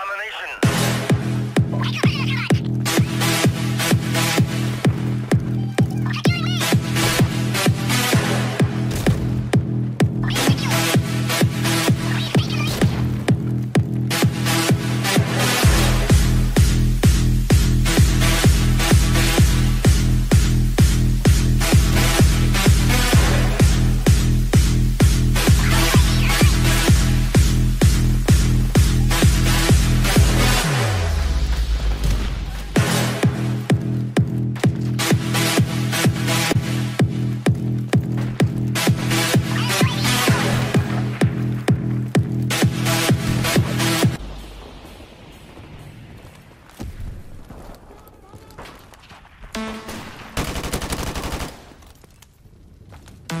domination.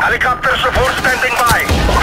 Helicopter support standing by.